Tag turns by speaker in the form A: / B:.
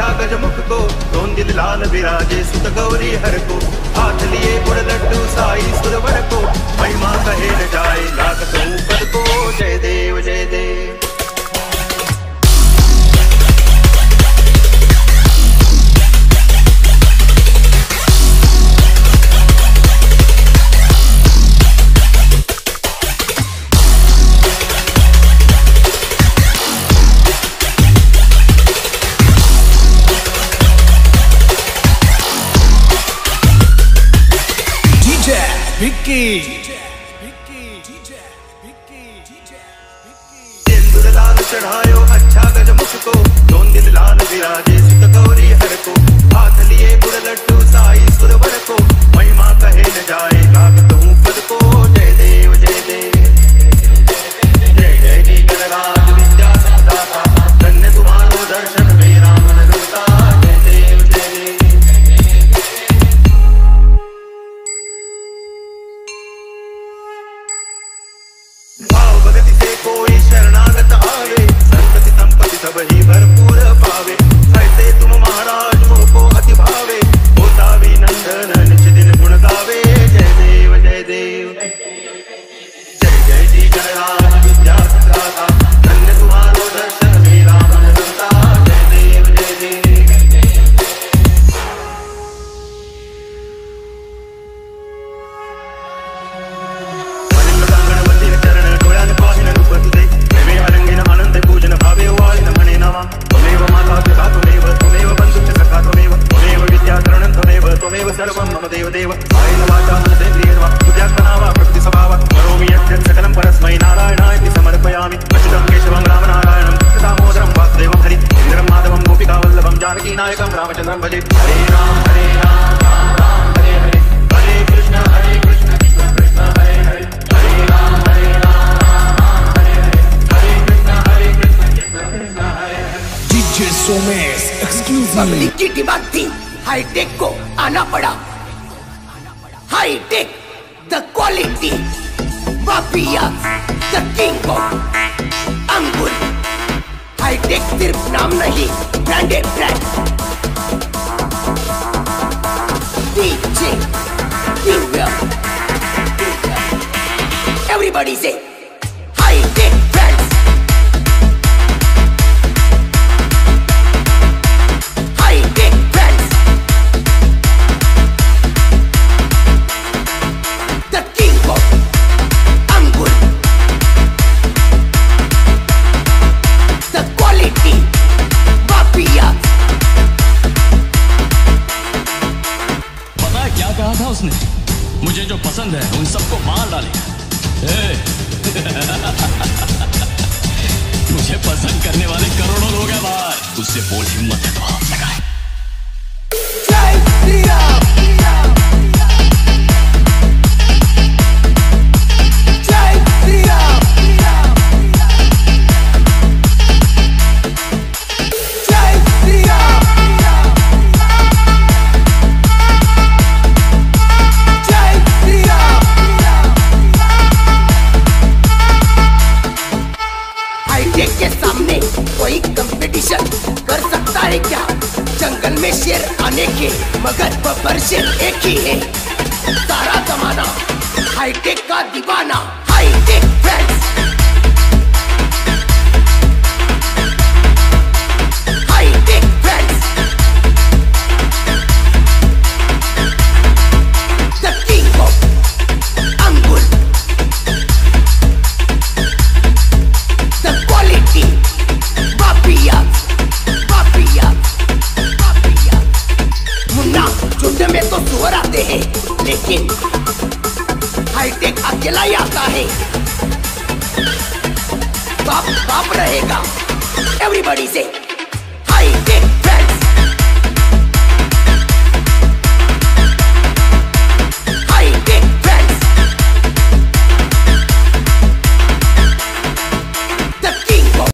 A: अच्छा गजमुख को दोन लाल विराजे सुत गौरी हर को। हाथ लिए गुड़ लड्डू साई सुरवर को, महिमा कहे न जाए
B: Vicky.
A: चढ़ायो अच्छा गज मुझको दोन दिल लाल विराजे सुत गौरी हर को हाथ लिए गुड़ लड्डू सब ही भरपूर पावे। ऐसे तुम महाराज को अति भावे होता भी नंदन निच दिन गुण गावे। जय देव जय देव। जय जय जी गणराज विद्या जानकीनायकं रामचन्द्रं भजे। हरे राम हरे राम राम राम हरे हरे हरे कृष्ण हरे कृष्ण कृष्ण कृष्ण हरे हरे हरे राम हरे राम राम राम हरे हरे हरे कृष्ण हरे कृष्ण कृष्ण कृष्ण हरे हरे
B: DJ Somes exclusive.
C: पब्लिक की डिमांड थी। हाईटेक को आना पड़ा। Hi tech the quality mafia the king of अंगुर हाईटेक सिर्फ़ नाम नहीं branded brand DJ Divya everybody से हाईटेक
D: उसने। मुझे जो पसंद है, उन सबको मार डालेगा मुझे पसंद करने वाले करोड़ों लोग हैं बाहर उससे बोल हिम्मत है तो
C: कोई कंपटीशन कर सकता है क्या? जंगल में शेर आने के, मगर बब्बर शेर एक ही है। सारा जमाना हाईटेक का दीवाना, हाईटेक फ्रेंड्स है लेकिन हाईटेक अकेला ही आता है। बाप बाप रहेगा एवरीबॉडी से हाईटेक।